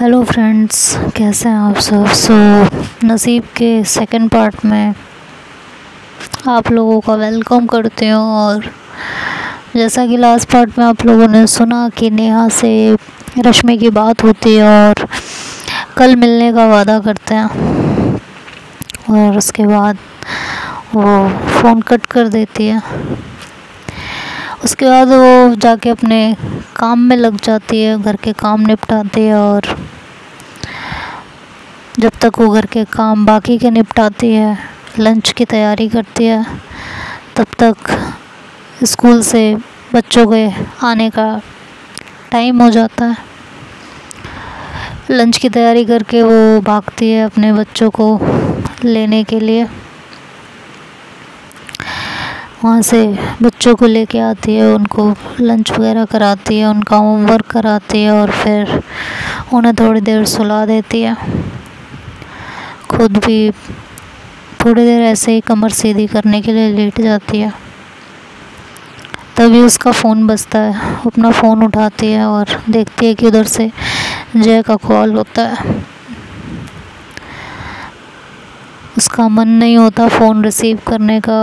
Hello friends कैसे हैं आप सब? सो नसीब के सेकंड पार्ट में आप लोगों का वेलकम करते हूँ और जैसा कि लास्ट पार्ट में आप लोगों ने सुना कि नेहा से रश्मि की बात होती है और कल मिलने का वादा करते हैं और उसके बाद वो फ़ोन कट कर देती है। उसके बाद वो जाके अपने काम में लग जाती है, घर के काम निपटाती है और जब तक वो घर के काम बाकी के निपटाती है, लंच की तैयारी करती है, तब तक स्कूल से बच्चों के आने का टाइम हो जाता है। लंच की तैयारी करके वो भागती है अपने बच्चों को लेने के लिए। वहाँ से बच्चों को लेके आती है, उनको लंच वगैरह कराती है, उनका होमवर्क कराती है और फिर उन्हें थोड़ी देर सुला देती है। खुद भी थोड़ी देर ऐसे ही कमर सीधी करने के लिए लेट जाती है। तभी उसका फ़ोन बजता है अपना फ़ोन उठाती है और देखती है कि उधर से जय का कॉल होता है। उसका मन नहीं होता फ़ोन रिसीव करने का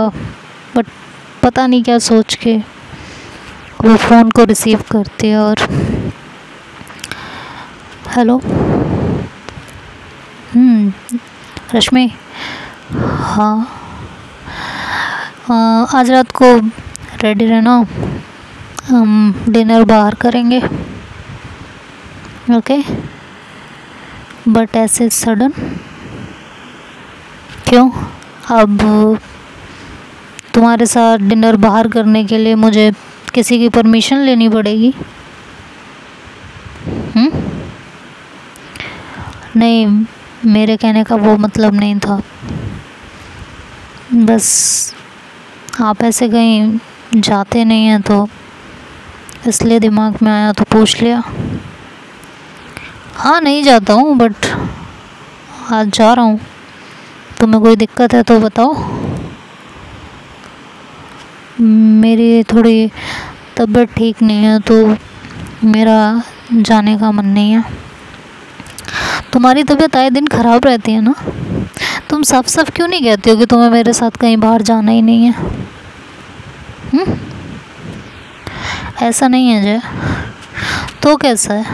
बट पता नहीं क्या सोच के वो फ़ोन को रिसीव करती है और हेलो? हम्म, रश्मि हाँ। आज रात को रेडी रहना। हम डिनर बाहर करेंगे। ओके बट ऐसे सडन क्यों? अब तुम्हारे साथ डिनर बाहर करने के लिए मुझे किसी की परमिशन लेनी पड़ेगी? हम्म? नहीं मेरे कहने का वो मतलब नहीं था। बस आप ऐसे कहीं जाते नहीं हैं तो इसलिए दिमाग में आया तो पूछ लिया। हाँ नहीं जाता हूँ बट आज जा रहा हूँ। तुम्हें कोई दिक्कत है तो बताओ। मेरी थोड़ी तबीयत ठीक नहीं है तो मेरा जाने का मन नहीं है। तुम्हारी तबीयत आए दिन ख़राब रहती है ना तुम साफ़ साफ़ क्यों नहीं कहती हो कि तुम्हें मेरे साथ कहीं बाहर जाना ही नहीं है हुँ? हम्म? ऐसा नहीं है जय तो कैसा है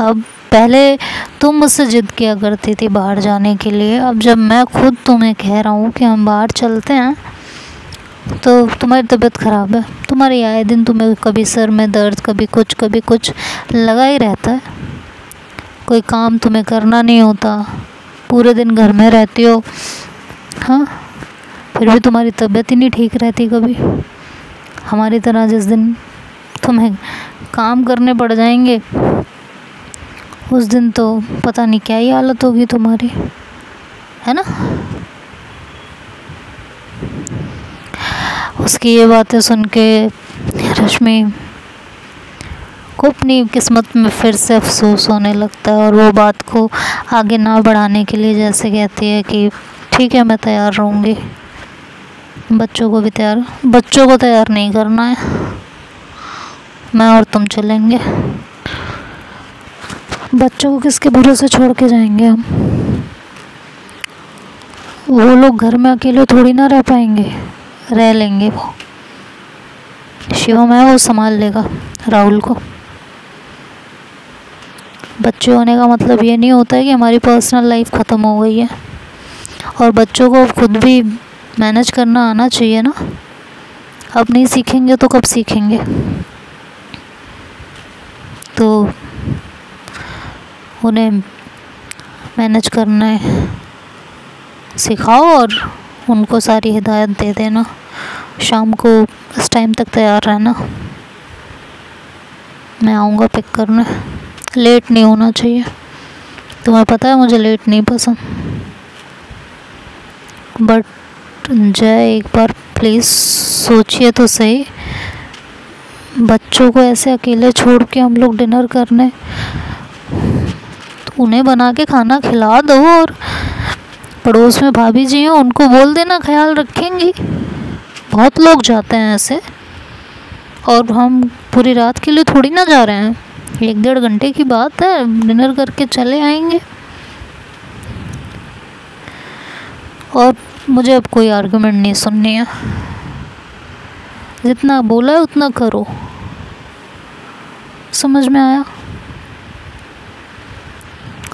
अब पहले तुम मुझसे ज़िद किया करती थी बाहर जाने के लिए अब जब मैं खुद तुम्हें कह रहा हूँ कि हम बाहर चलते हैं तो तुम्हारी तबीयत ख़राब है। तुम्हारे आए दिन तुम्हें कभी सर में दर्द, कभी कुछ कभी कुछ लगा ही रहता है। कोई काम तुम्हें करना नहीं होता। पूरे दिन घर में रहती हो। हाँ? फिर भी तुम्हारी तबीयत ही नहीं ठीक रहती कभी। हमारी तरह जिस दिन तुम्हें काम करने पड़ जाएँगे, उस दिन तो पता नहीं क्या ही हालत होगी तुम्हारी। है ना? उसकी ये बातें सुन के रश्मि को अपनी किस्मत में फिर से अफसोस होने लगता है और वो बात को आगे ना बढ़ाने के लिए जैसे कहती है कि, ठीक है, मैं तैयार रहूँगी। बच्चों को भी तैयार, बच्चों को तैयार नहीं करना है। मैं और तुम चलेंगे। बच्चों को किसके भरोसे छोड़ के जाएँगे हम? वो लोग घर में अकेले थोड़ी ना रह पाएँगे। रह लेंगे वो। शिवम है वो संभाल लेगा राहुल को। बच्चे होने का मतलब ये नहीं होता है कि हमारी पर्सनल लाइफ ख़त्म हो गई है। और बच्चों को खुद भी मैनेज करना आना चाहिए ना। अब नहीं सीखेंगे तो कब सीखेंगे? तो उन्हें मैनेज करना है। सिखाओ और उनको सारी हिदायत दे देना। शाम को इस टाइम तक तैयार रहना। मैं आऊँगा पिक करने। लेट नहीं होना चाहिए। तुम्हें पता है मुझे लेट नहीं पसंद। बट जय एक बार प्लीज़ सोचिए तो सही। बच्चों को ऐसे अकेले छोड़ के हम लोग डिनर करने उन्हें बना के खाना खिला दो और पड़ोस में भाभी जी हैं, उनको बोल देना, ख्याल रखेंगी। बहुत लोग जाते हैं ऐसे। और हम पूरी रात के लिए थोड़ी ना जा रहे हैं। एक डेढ़ घंटे की बात है, डिनर करके चले आएँगे। और मुझे अब कोई आर्गुमेंट नहीं सुननी है। जितना बोला है, उतना करो। समझ में आया?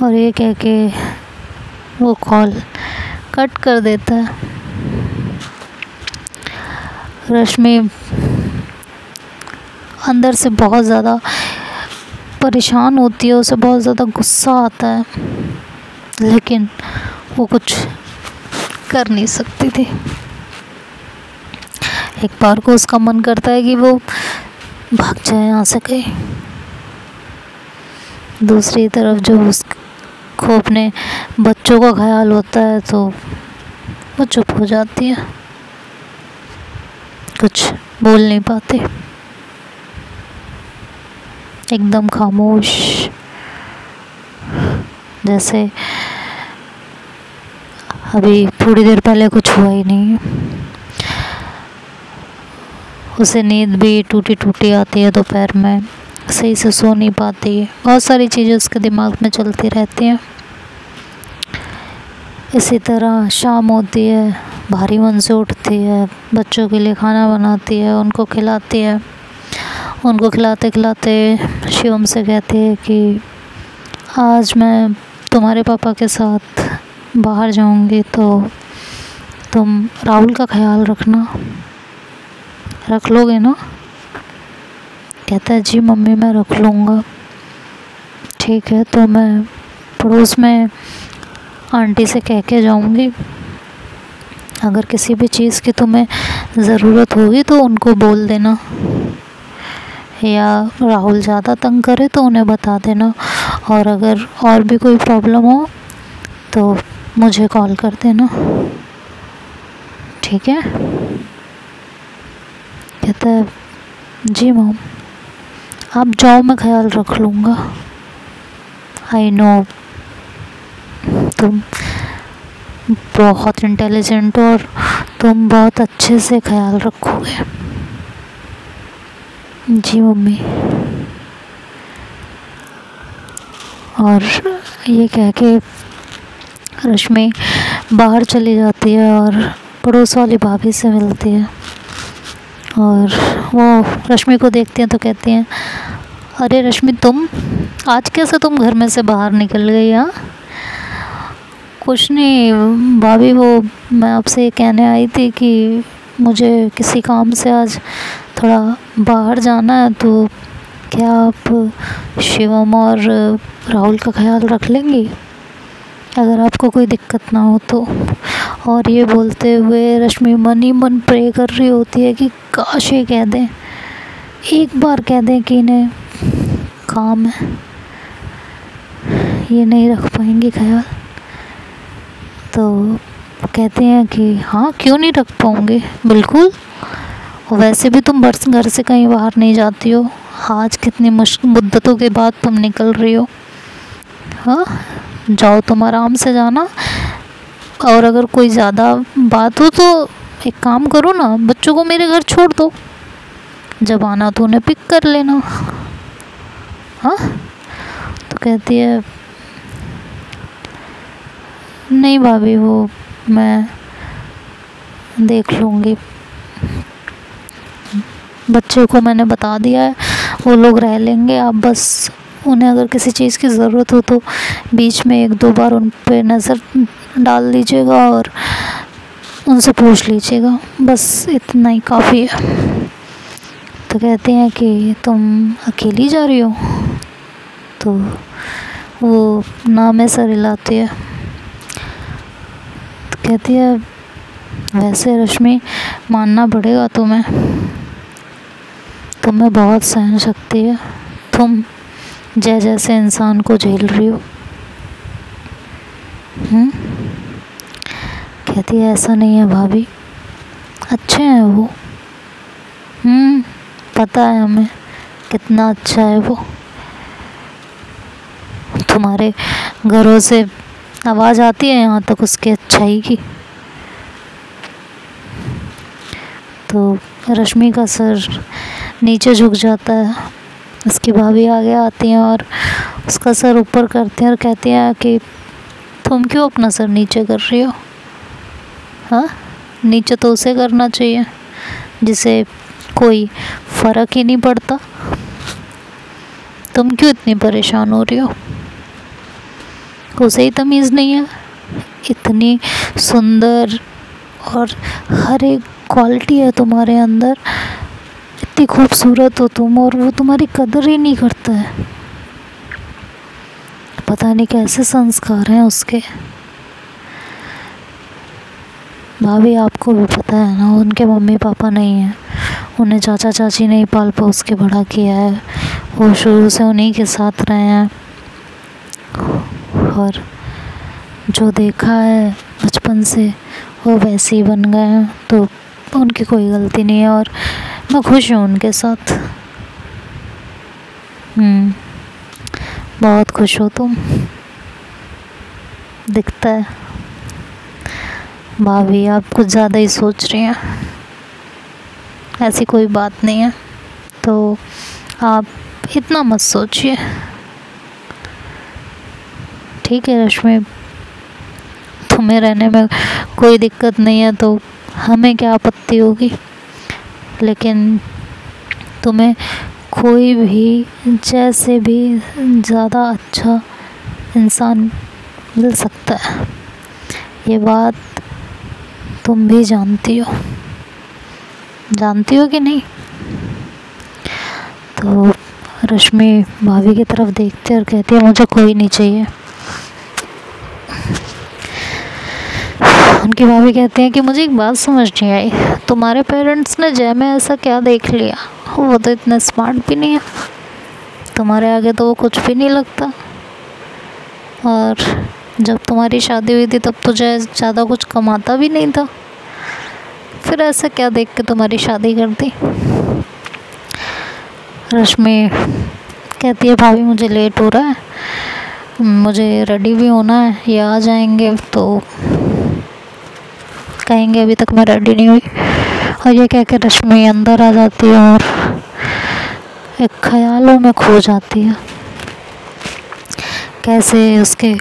और ये कह के वो कॉल कट कर देता है। रश्मि अंदर से बहुत ज़्यादा परेशान होती है, उसे बहुत ज़्यादा गुस्सा आता है, लेकिन वो कुछ कर नहीं सकती थी। एक बार को उसका मन करता है कि वो भाग जाए यहाँ से कहीं। दूसरी तरफ़ जो उस को अपने बच्चों का ख्याल होता है तो वो चुप हो जाती है। कुछ बोल नहीं पाते। एकदम खामोश। जैसे अभी थोड़ी देर पहले कुछ हुआ ही नहीं। उसे नींद भी टूटी टूटी आती है दोपहर में। सही से सो नहीं पाती। है बहुत सारी चीज़ें उसके दिमाग में चलती रहती हैं। इसी तरह शाम होती है, भारी मन से उठती है, बच्चों के लिए खाना बनाती है, उनको खिलाती है। उनको खिलाते खिलाते शिवम से कहती है कि, आज मैं तुम्हारे पापा के साथ बाहर जाऊँगी तो तुम राहुल का ख्याल रखना। रख लोगे ना? कहता है, जी मम्मी, मैं रख लूँगा। ठीक है तो मैं पड़ोस में आंटी से कह के जाऊँगी। अगर किसी भी चीज़ की तुम्हें ज़रूरत होगी तो उनको बोल देना। या राहुल ज़्यादा तंग करे तो उन्हें बता देना। और अगर और भी कोई प्रॉब्लम हो तो मुझे कॉल कर देना। ठीक है? कहता जी मॉम, आप जाओ मैं ख्याल रख लूँगा। आई नो तुम बहुत इंटेलिजेंट हो और तुम बहुत अच्छे से ख्याल रखोगे। जी मम्मी। और ये कह के रश्मि बाहर चली जाती है और पड़ोस वाली भाभी से मिलती है। और वो रश्मि को देखती हैं तो कहती हैं, अरे रश्मि, तुम आज कैसे तुम घर में से बाहर निकल गई हाँ? कुछ नहीं, भाभी वो, मैं आपसे कहने आई थी कि मुझे किसी काम से आज थोड़ा बाहर जाना है तो क्या आप शिवम और राहुल का ख्याल रख लेंगी? अगर आपको कोई दिक्कत ना हो तो। और ये बोलते हुए रश्मि मन ही मन प्रे कर रही होती है कि काश ये कह दें, एक बार कह दें कि इन्हें काम है। ये नहीं रख पाएँगे ख्याल। तो कहते हैं कि हाँ क्यों नहीं रख पाऊँगे बिल्कुल। वैसे भी तुम बर्स घर से कहीं बाहर नहीं जाती हो। आज कितनी मुश्किल मुद्दतों के बाद तुम निकल रही हो। हाँ जाओ तुम आराम से जाना। और अगर कोई ज़्यादा बात हो तो एक काम करो ना, बच्चों को मेरे घर छोड़ दो। जब आना तो उन्हें पिक कर लेना। हाँ? तो कहती है नहीं भाभी, वो मैं देख लूँगी। बच्चे को मैंने बता दिया है, वो लोग रह लेंगे। आप बस उन्हें अगर किसी चीज़ की ज़रूरत हो तो बीच में एक दो बार उन पर नज़र डाल लीजिएगा और उनसे पूछ लीजिएगा। बस इतना ही काफ़ी है। तो कहते हैं कि तुम अकेली जा रही हो? तो वो नाम में सर हिलाती है। कहती है, वैसे रश्मि, मानना पड़ेगा तुम्हें। तुम्हें बहुत सहन शक्ति है। तुम जय जैसे इंसान को झेल रही हो। हम्म? कहती है, ऐसा नहीं है भाभी। अच्छे हैं वो। हम्म पता है हमें कितना अच्छा है वो। तुम्हारे घरों से आवाज़ आती है यहाँ तक उसके अच्छाई की। तो रश्मि का सर नीचे झुक जाता है। उसकी भाभी आगे आती हैं और उसका सर ऊपर करते हैं और कहती हैं कि, तुम क्यों अपना सर नीचे कर रही हो? हाँ? नीचे तो उसे करना चाहिए, जिसे कोई फ़र्क ही नहीं पड़ता। तुम क्यों इतनी परेशान हो रही हो? उसे ही तमीज़ नहीं है। इतनी सुंदर और हर एक क्वालिटी है तुम्हारे अंदर। इतनी खूबसूरत हो तुम और वो तुम्हारी कदर ही नहीं करता है। पता नहीं कैसे संस्कार हैं उसके। भाभी, आपको भी पता है ना, उनके मम्मी पापा नहीं हैं। उन्हें चाचा चाची नहीं पाल पोस के बड़ा किया है। वो शुरू से उन्हीं के साथ रहे हैं। और जो देखा है बचपन से वो वैसे ही बन गए हैं तो उनकी कोई गलती नहीं है और मैं खुश हूँ उनके साथ। हम्म, बहुत खुश हो तुम। दिखता है। भाभी आप कुछ ज़्यादा ही सोच रही हैं। ऐसी कोई बात नहीं है। तो आप इतना मत सोचिए। ठीक है रश्मि, तुम्हें रहने में कोई दिक्कत नहीं है तो हमें क्या आपत्ति होगी? लेकिन तुम्हें कोई भी, जैसे भी ज़्यादा अच्छा इंसान मिल सकता है। ये बात तुम भी जानती हो। जानती हो कि नहीं? तो रश्मि भाभी की तरफ़ देखते और कहती है, मुझे कोई नहीं चाहिए। उनकी भाभी कहती हैं कि मुझे एक बात समझ नहीं आई। तुम्हारे पेरेंट्स ने जय में ऐसा क्या देख लिया? वो तो इतने स्मार्ट भी नहीं है। तुम्हारे आगे तो वो कुछ भी नहीं लगता। और जब तुम्हारी शादी हुई थी, तब तो जय ज़्यादा कुछ कमाता भी नहीं था। फिर ऐसा क्या देख के तुम्हारी शादी कर दी? रश्मि कहती है, भाभी, मुझे लेट हो रहा है। मुझे रेडी भी होना है। ये आ जाएँगे तो कहेंगे, अभी तक मैं रेडी नहीं हुई। और ये कह के रश्मि अंदर आ जाती है और एक ख्यालों में खो जाती है। कैसे उसके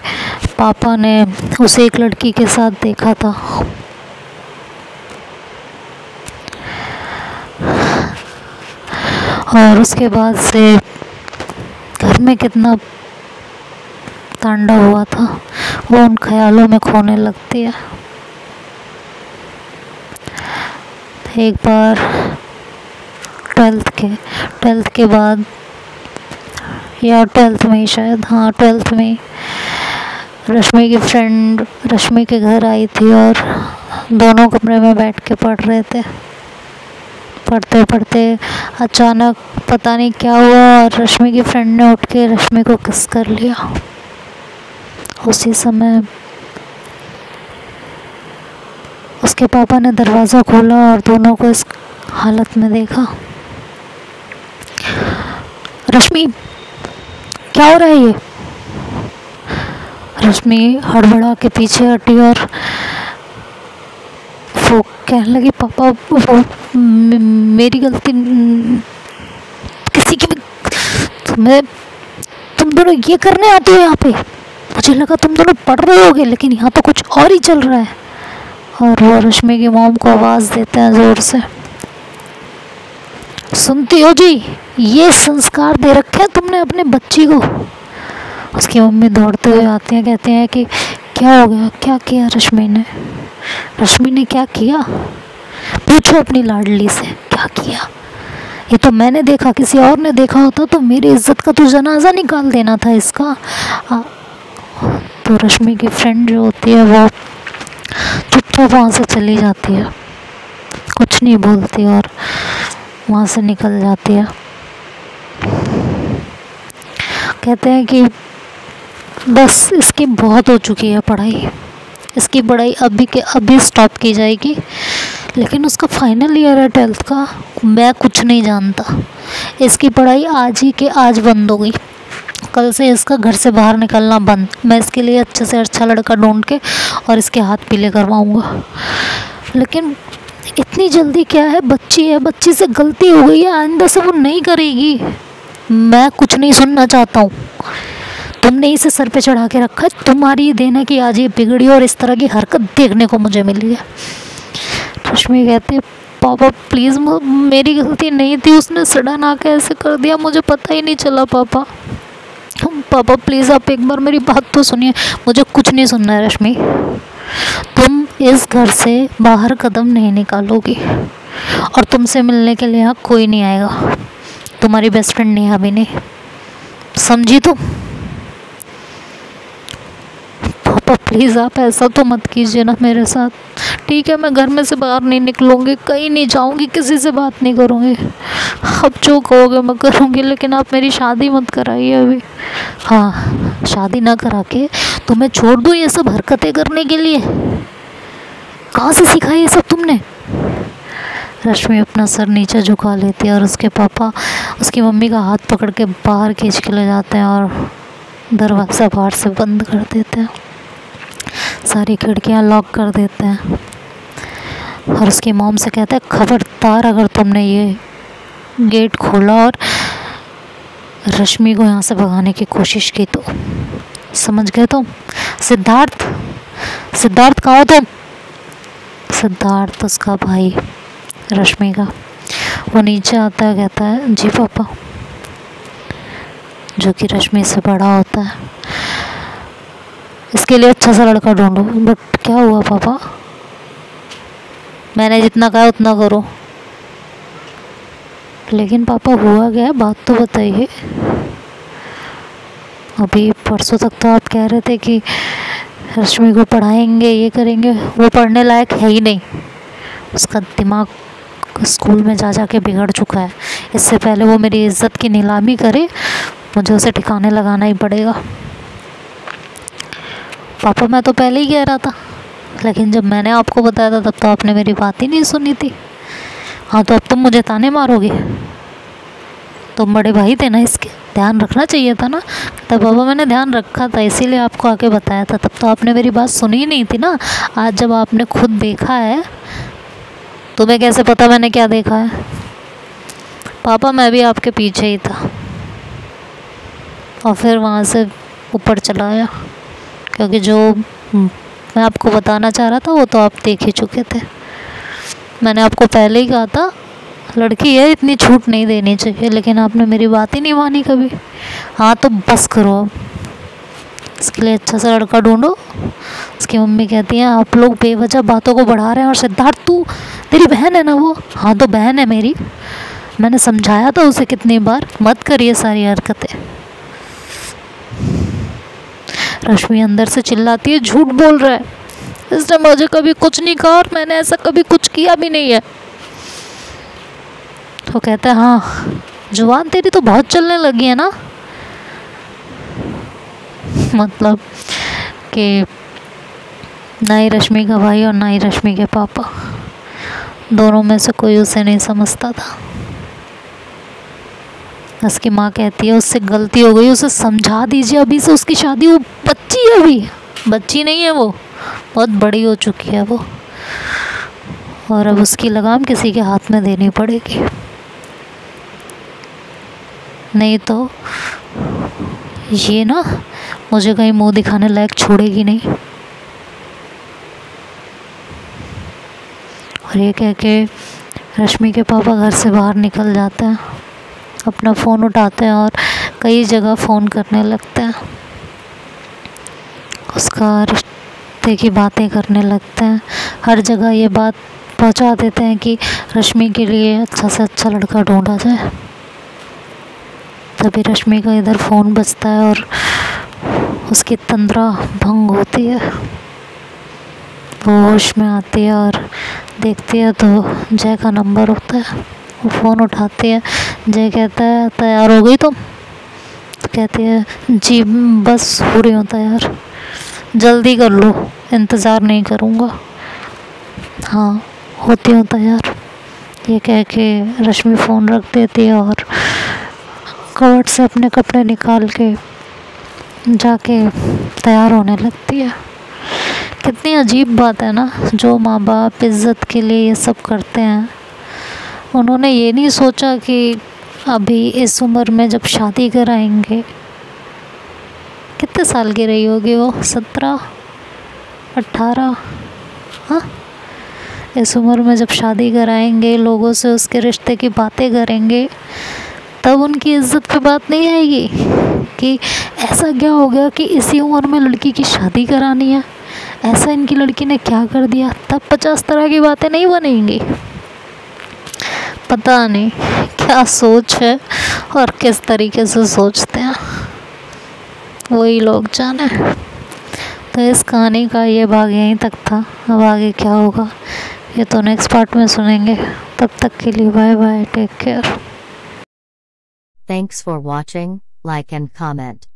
पापा ने उसे एक लड़की के साथ देखा था। और उसके बाद से घर में कितना तांडव हुआ था, वो उन ख्यालों में खोने लगती है। एक बार ट्वेल्थ के ट्वेल्थ के बाद, या ट्वेल्थ में शायद हाँ ट्वेल्थ में रश्मि की फ्रेंड रश्मि के घर आई थी और दोनों कमरे में बैठ के पढ़ रहे थे। पढ़ते पढ़ते अचानक पता नहीं क्या हुआ और रश्मि की फ्रेंड ने उठ के रश्मि को किस कर लिया। उसी समय उसके पापा ने दरवाज़ा खोला और दोनों को इस हालत में देखा। रश्मि, क्या हो रहा है ये? रश्मि हड़बड़ा के पीछे हटी और वो कहने लगी, पापा, वो मेरी गलती किसी की तुम्हें तुम दोनों ये करने आते हो यहाँ पे? मुझे लगा तुम दोनों पढ़ रहे होगे, लेकिन यहाँ तो कुछ और ही चल रहा है। और वो रश्मि की मोम को आवाज़ देते हैं ज़ोर से। सुनती हो जी ये संस्कार दे रखे हैं तुमने अपने बच्ची को। उसकी मम्मी दौड़ते हुए आती हैं कहते हैं कि क्या हो गया क्या किया रश्मि ने? रश्मि ने क्या किया? पूछो अपनी लाडली से क्या किया? ये तो मैंने देखा किसी और ने देखा होता तो मेरी इज़्ज़त का तो जनाजा निकाल देना था इसका। आ, तो रश्मि की फ्रेंड जो होती है वो चुपचाप वहाँ से चली जाती है। कुछ नहीं बोलती और वहाँ से निकल जाती है। कहते हैं कि बस इसकी बहुत हो चुकी है पढ़ाई। इसकी पढ़ाई अभी के अभी स्टॉप की जाएगी। लेकिन उसका फाइनल ईयर है ट्वेल्थ का। मैं कुछ नहीं जानता। इसकी पढ़ाई आज ही के आज बंद हो गई। कल से इसका घर से बाहर निकलना बंद। मैं इसके लिए अच्छे से अच्छा लड़का ढूंढ के और इसके हाथ पीले करवाऊँगा। लेकिन इतनी जल्दी क्या है? बच्ची है, बच्ची से गलती हो गई है, आइंदा से वो नहीं करेगी। मैं कुछ नहीं सुनना चाहता हूँ। तुमने इसे सर पे चढ़ा के रखा है। तुम्हारी देन है कि आज ये बिगड़ी और इस तरह की हरकत देखने को मुझे मिली है। रश्मि कहती पापा प्लीज़ मेरी गलती नहीं थी। उसने सडन आके ऐसे कर दिया। मुझे पता ही नहीं चला, पापा। पापा प्लीज़ आप एक बार मेरी बात तो सुनिए। मुझे कुछ नहीं सुनना है रश्मि। तुम इस घर से बाहर कदम नहीं निकालोगी और तुमसे मिलने के लिए यहाँ कोई नहीं आएगा। तुम्हारी बेस्ट फ्रेंड नेहा भी नहीं। समझी तुम? पापा प्लीज़ आप ऐसा तो मत कीजिए ना मेरे साथ। ठीक है, मैं घर में से बाहर नहीं निकलूँगी, कहीं नहीं जाऊँगी, किसी से बात नहीं करूँगी। अब जो कहोगे मैं करूँगी, लेकिन आप मेरी शादी मत कराइए अभी। हाँ शादी ना करा के तो मैं छोड़ दूँ ये सब हरकतें करने के लिए? कहाँ से सीखा ये सब तुमने? रश्मि अपना सर नीचे झुका लेती है और उसके पापा उसकी मम्मी का हाथ पकड़ के बाहर खींच के ले जाते हैं और दरवाज़ा बाहर से बंद कर देते हैं। सारी खिड़कियाँ लॉक कर देते हैं। और उसके मॉम से कहते हैं, खबरदार, अगर तुमने ये गेट खोला और रश्मि को यहाँ से भगाने की कोशिश की तो समझ गए तुम? सिद्धार्थ सिद्धार्थ, कहाँ तुम? सिद्धार्थ, उसका भाई रश्मि का, वो नीचे आता है, कहता है, जी पापा। जो कि रश्मि से बड़ा होता है। इसके लिए अच्छा सा लड़का ढूंढो। बट क्या हुआ पापा? मैंने जितना कहा उतना करो। लेकिन पापा हुआ गया बात तो बताइए। अभी परसों तक तो आप कह रहे थे कि रश्मि को पढ़ाएँगे, ये करेंगे। वो पढ़ने लायक है ही नहीं। उसका दिमाग स्कूल में जा जा के बिगड़ चुका है। इससे पहले वो मेरी इज़्ज़त की नीलामी करे, मुझे उसे ठिकाने लगाना ही पड़ेगा। पापा, मैं तो पहले ही कह रहा था। लेकिन जब मैंने आपको बताया था, तब तो आपने मेरी बात ही नहीं सुनी थी। हाँ तो अब तुम मुझे ताने मारोगे। तुम बड़े भाई थे ना इसके। ध्यान रखना चाहिए था ना। तब बाबा, मैंने ध्यान रखा था, इसीलिए आपको आके बताया था। तब तो आपने मेरी बात सुनी ही नहीं थी ना। आज जब आपने खुद देखा है, तुम्हें कैसे पता मैंने क्या देखा है? पापा, मैं भी आपके पीछे ही था। और फिर वहाँ से ऊपर चला आया। क्योंकि जो मैं आपको बताना चाह रहा था, वो तो आप देख ही चुके थे। मैंने आपको पहले ही कहा था, लड़की है, इतनी छूट नहीं देनी चाहिए, लेकिन आपने मेरी बात ही नहीं मानी कभी। हाँ तो बस करो अब इसके लिए अच्छा सा लड़का ढूंढो। उसकी मम्मी कहती हैं, आप लोग बेवजह बातों को बढ़ा रहे हैं, और सिद्धार्थ, तू, तेरी बहन है ना वो? हाँ तो बहन है मेरी। मैंने समझाया था उसे कितनी बार, मत करिए सारी हरकतें। रश्मि अंदर से चिल्लाती है, झूठ बोल रहा है। इसने मुझे कभी कुछ नहीं कहा और मैंने ऐसा कभी कुछ किया भी नहीं है। तो कहता है हाँ ज़ुबान तेरी तो बहुत चलने लगी है ना? मतलब कि ना ही रश्मि का भाई और ना ही रश्मि के पापा, दोनों में से कोई उसे नहीं समझता था। उसकी माँ कहती है, उससे गलती हो गई, उसे समझा दीजिए, अभी से उसकी शादी वो बच्ची है अभी। बच्ची नहीं है वो, बहुत बड़ी हो चुकी है वो। और अब उसकी लगाम किसी के हाथ में देनी पड़ेगी। नहीं तो ये ना मुझे कहीं मुँह दिखाने लायक छोड़ेगी नहीं। और ये कह के रश्मि के पापा घर से बाहर निकल जाते हैं। अपना फ़ोन उठाते हैं और कई जगह फ़ोन करने लगते हैं। उसका रिश्ते की बातें करने लगते हैं। हर जगह ये बात पहुँचा देते हैं कि रश्मि के लिए अच्छा से अच्छा लड़का ढूंढा जाए। तभी रश्मि का इधर फ़ोन बजता है और उसकी तंद्रा भंग होती है। वो होश में आती है और देखती है तो जय का नंबर होता है। फ़ोन उठाती है, जय कहता है, तैयार हो गई तुम? तो कहती है, जी, बस हो रही हूँ तैयार। जल्दी कर लो, इंतज़ार नहीं करूँगा। हाँ होती हूँ तैयार। ये कह के रश्मि फ़ोन रख देती है और कवर्ट से अपने कपड़े निकाल के जाके तैयार होने लगती है। कितनी अजीब बात है ना, जो माँ बाप इज़्ज़त के लिए ये सब करते हैं। उन्होंने ये नहीं सोचा कि अभी इस उम्र में जब शादी कराएँगे, कितने साल की रही होगी वो? सत्रह? अट्ठारह हाँ? इस उम्र में जब शादी कराएँगे, लोगों से उसके रिश्ते की बातें करेंगे, तब उनकी इज़्ज़त पे बात नहीं आएगी कि ऐसा क्या हो गया कि इसी उम्र में लड़की की शादी करानी है? ऐसा इनकी लड़की ने क्या कर दिया? तब पचास तरह की बातें नहीं बनेंगी। पता नहीं क्या सोच है और किस तरीके से सोचते हैं। वही लोग जाने। तो इस कहानी का ये भाग यहीं तक था। अब आगे क्या होगा, ये तो नेक्स्ट पार्ट में सुनेंगे। तब तक के लिए bye bye take care thanks for watching like and comment.